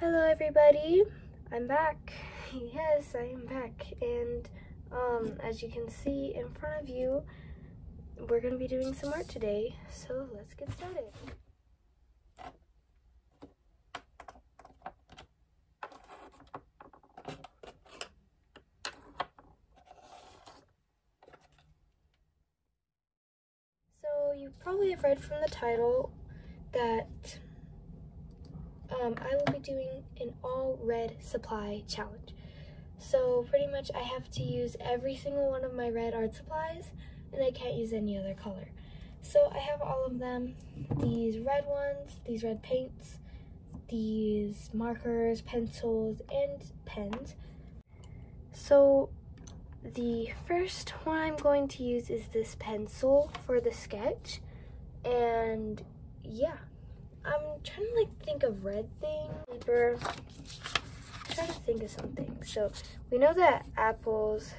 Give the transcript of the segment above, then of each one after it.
Hello everybody, I'm back. Yes, I am back. And um, as you can see in front of you, we're gonna be doing some art today. So let's get started. So you probably have read from the title that um, I will be doing an all red supply challenge. So pretty much I have to use every single one of my red art supplies and I can't use any other color. So I have all of them, these red ones, these red paints, these markers, pencils, and pens. So the first one I'm going to use is this pencil for the sketch. And yeah, Trying to like think of red thing. Paper. I'm trying to think of something. So we know that apples,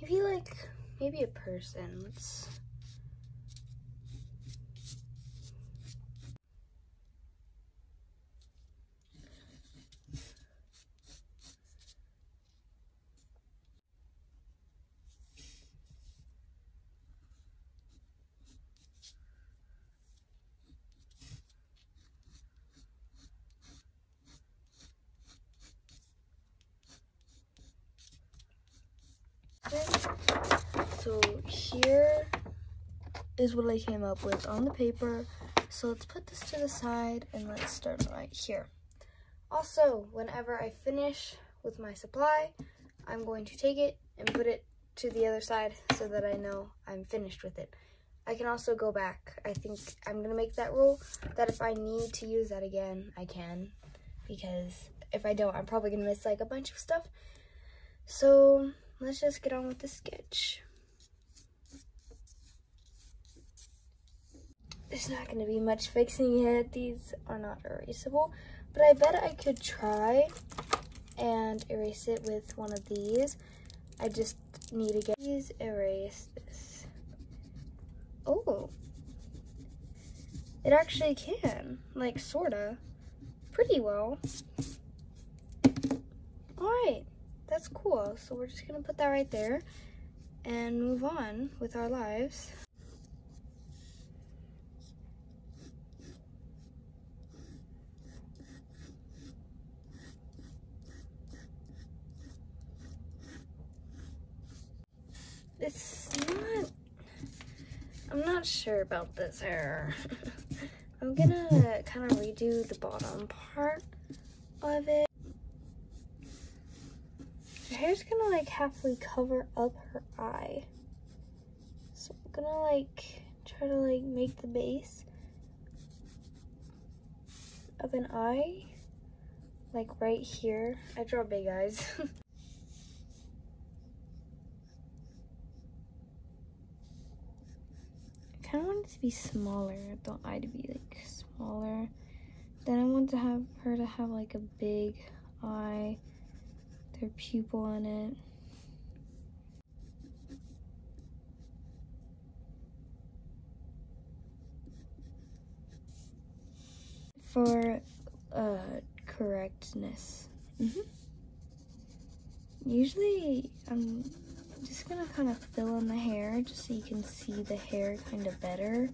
maybe like, maybe a person. Let's, So here is what I came up with on the paper. So let's put this to the side and let's start right here. Also, whenever I finish with my supply, I'm going to take it and put it to the other side so that I know I'm finished with it. I can also go back. I think I'm going to make that rule that if I need to use that again, I can. Because if I don't, I'm probably going to miss like a bunch of stuff. So let's just get on with the sketch. There's not going to be much fixing it. These are not erasable, but I bet I could try and erase it with one of these. I just need to get these erase this. Oh, it actually can, like sorta, pretty well. That's cool. So we're just gonna put that right there and move on with our lives. It's not, I'm not sure about this hair. I'm gonna kind of redo the bottom part of it hair's gonna like halfway cover up her eye. So I'm gonna like try to like make the base of an eye like right here. I draw big eyes. I kind of want it to be smaller, the eye to be like smaller. Then I want to have her to have like a big eye pupil in it. For uh, correctness. Mm -hmm. Usually, I'm just gonna kind of fill in the hair just so you can see the hair kind of better.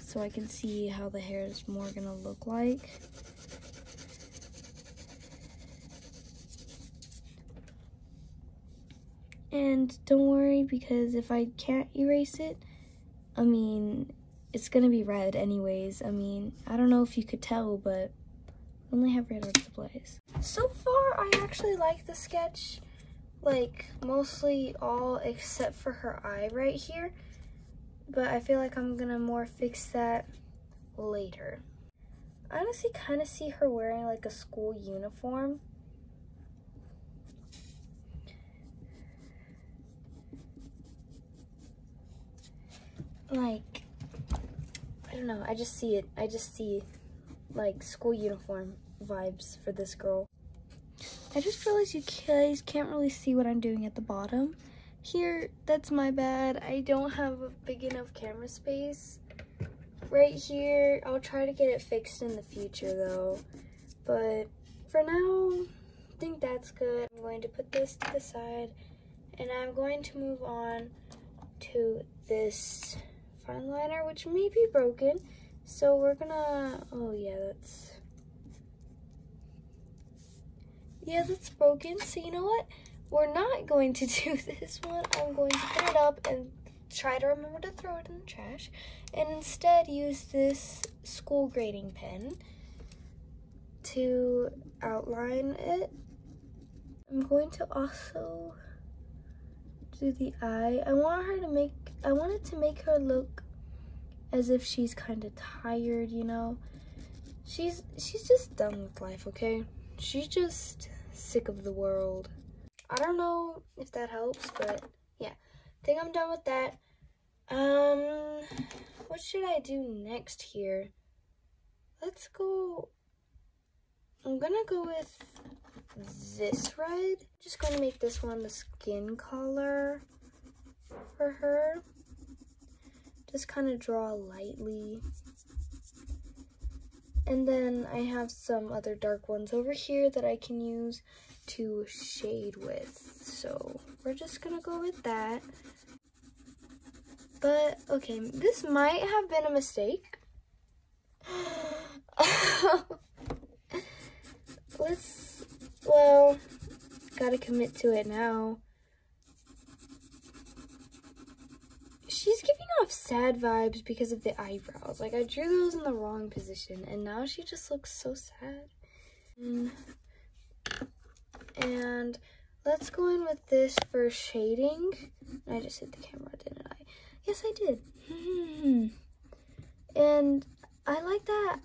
So I can see how the hair is more gonna look like. And don't worry because if I can't erase it, I mean, it's gonna be red anyways. I mean, I don't know if you could tell, but I only have red art supplies. So far, I actually like the sketch. Like, mostly all except for her eye right here. But I feel like I'm gonna more fix that later. I honestly kind of see her wearing like a school uniform. Like I don't know, I just see it. I just see like school uniform vibes for this girl. I just realized you guys can't really see what I'm doing at the bottom. Here, that's my bad. I don't have a big enough camera space right here. I'll try to get it fixed in the future though. But for now, I think that's good. I'm going to put this to the side and I'm going to move on to this fine liner, which may be broken. So we're gonna, oh yeah, that's, yeah, that's broken. So you know what? We're not going to do this one. I'm going to put it up and try to remember to throw it in the trash. And instead use this school grading pen to outline it. I'm going to also do the eye. I want her to make, I wanted to make her look as if she's kind of tired, you know? She's, she's just done with life, okay? She's just sick of the world. I don't know if that helps, but yeah. I think I'm done with that. Um, what should I do next here? Let's go, I'm gonna go with this red. Just going to make this one the skin color for her. Just kind of draw lightly. And then I have some other dark ones over here that I can use to shade with. So we're just gonna go with that. But okay, this might have been a mistake. Let's, well, gotta commit to it now. She's giving off sad vibes because of the eyebrows. Like, I drew those in the wrong position, and now she just looks so sad. And let's go in with this for shading. I just hit the camera, didn't I? Yes, I did. and I like that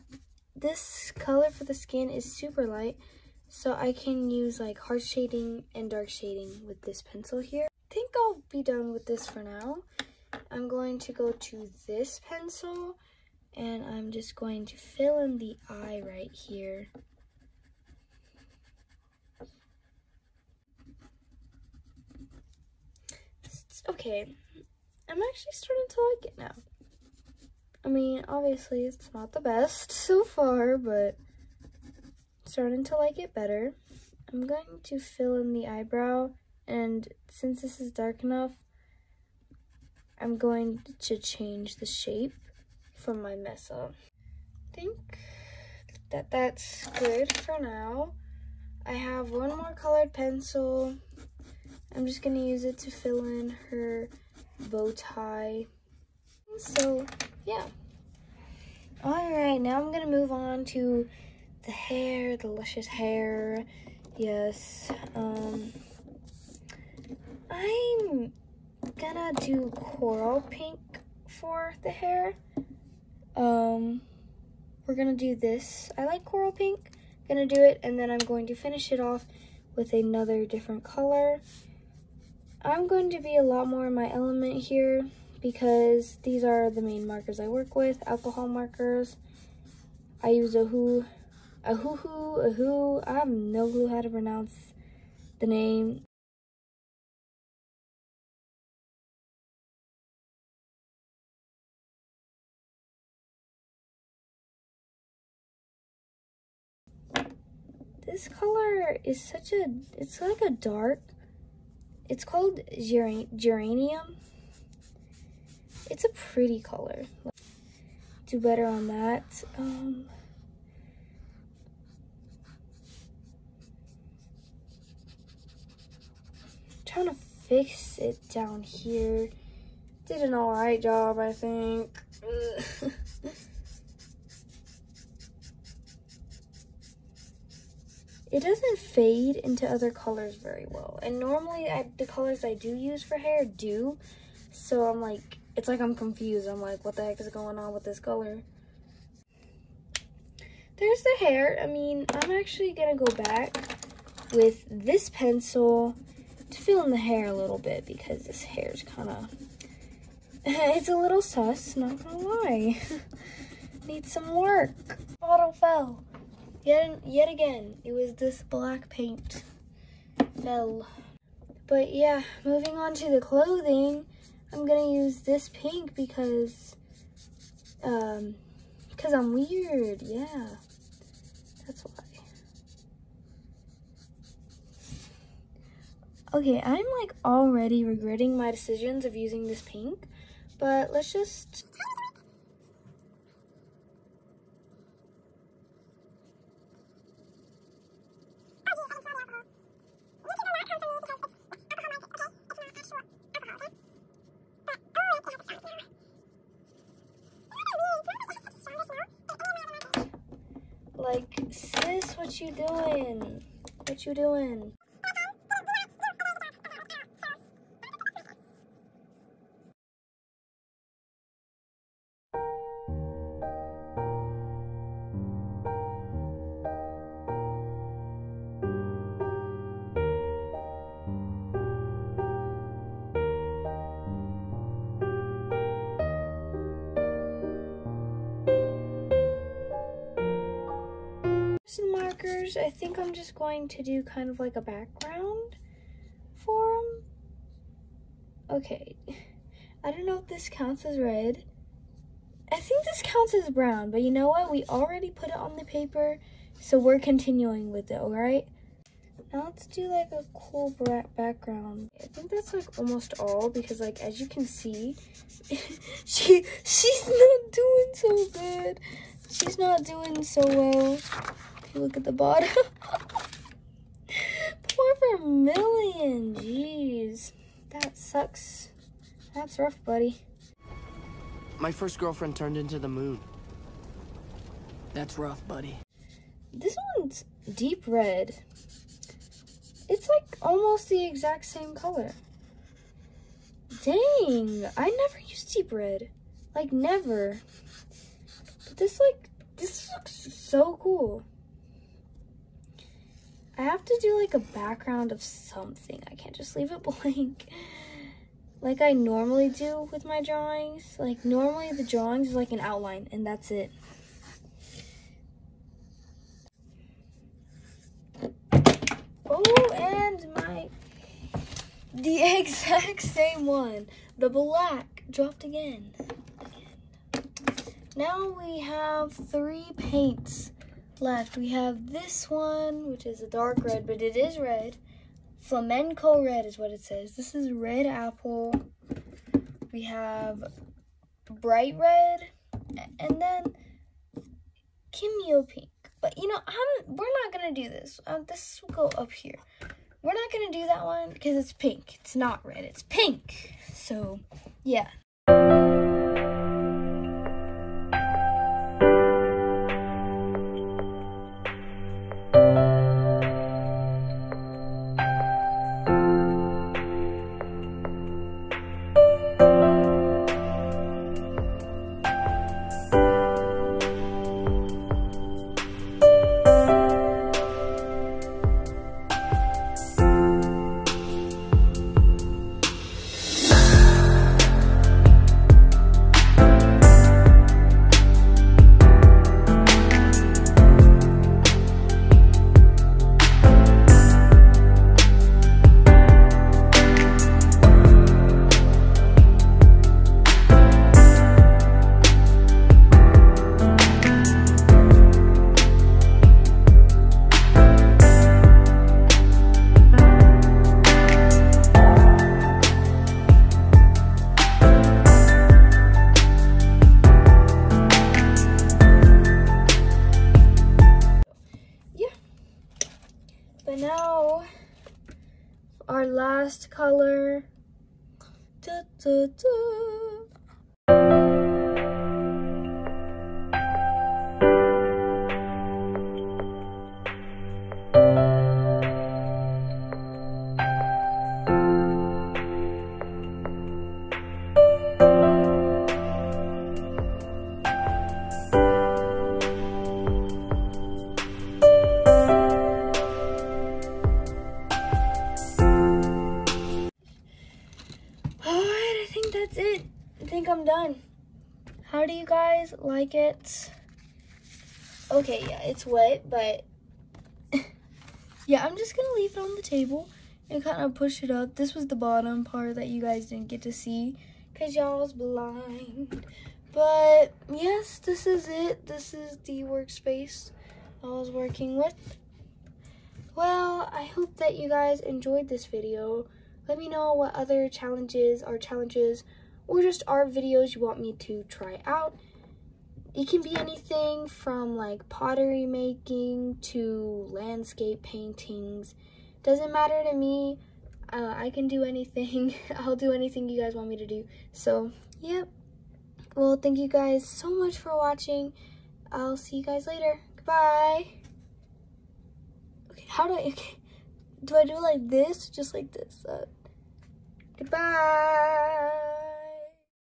this color for the skin is super light. So I can use like hard shading and dark shading with this pencil here. I think I'll be done with this for now. I'm going to go to this pencil and I'm just going to fill in the eye right here. Okay, I'm actually starting to like it now. I mean, obviously it's not the best so far, but starting to like it better. I'm going to fill in the eyebrow, and since this is dark enough, I'm going to change the shape from my mess up. I think that that's good for now. I have one more colored pencil. I'm just going to use it to fill in her bow tie. So, yeah. Alright, now I'm going to move on to the hair, the luscious hair. Yes. Um, I'm gonna do coral pink for the hair. Um, we're gonna do this. I like coral pink. Gonna do it, and then I'm going to finish it off with another different color. I'm going to be a lot more in my element here because these are the main markers I work with, alcohol markers. I use a Who, a Hoo Hoo, a Who. I have no clue how to pronounce the name. This color is such a, it's like a dark, it's called geranium it's a pretty color. Do better on that. Um, trying to fix it down here. Did an alright job, I think. it doesn't fade into other colors very well. And normally I, the colors I do use for hair do. So I'm like, it's like I'm confused. I'm like, what the heck is going on with this color? There's the hair. I mean, I'm actually to go back with this pencil in the hair a little bit because this hair is kind of, it's a little sus, not gonna lie. Need some work. Bottle fell. Yet, yet again, it was this black paint fell. But yeah, moving on to the clothing. I'm gonna use this pink because Um, because I'm weird. Yeah. That's why. Okay, I'm like already regretting my decisions of using this pink, but let's just Like, sis, what you doing? What you doing? I think I'm just going to do kind of like a background for them. Okay. I don't know if this counts as red. I think this counts as brown, but you know what? We already put it on the paper, so we're continuing with it, alright? Now let's do like a cool background. I think that's like almost all because like as you can see, she she's not doing so good. She's not doing so well. Look at the bottom. Poor Vermilion, jeez. That sucks. That's rough, buddy. My first girlfriend turned into the moon. That's rough, buddy. This one's deep red. It's like almost the exact same color. Dang, I never used deep red. Like never. But this like, this looks so cool. I have to do like a background of something. I can't just leave it blank like I normally do with my drawings. Like normally the drawings is like an outline and that's it. Oh, and my, the exact same one. The black dropped again. Now we have three paints left. We have this one, which is a dark red, but it is red. Flamenco red is what it says. This is red apple. We have bright red, and then Kimio pink. But you know, I'm we're not gonna do this. Uh, this will go up here. We're not gonna do that one because it's pink. It's not red. It's pink. So, yeah. How do you guys like it? Okay, yeah, it's wet, but yeah, I'm just gonna leave it on the table and kind of push it up. This was the bottom part that you guys didn't get to see because y'all was blind. But yes, this is it. This is the workspace I was working with. Well, I hope that you guys enjoyed this video. Let me know what other challenges or challenges or just art videos you want me to try out. It can be anything from like pottery making to landscape paintings. Doesn't matter to me. Uh, I can do anything. I'll do anything you guys want me to do. So, yep. Well, thank you guys so much for watching. I'll see you guys later. Goodbye. Okay, how do I, okay. Do I do like this? Just like this. Uh, goodbye.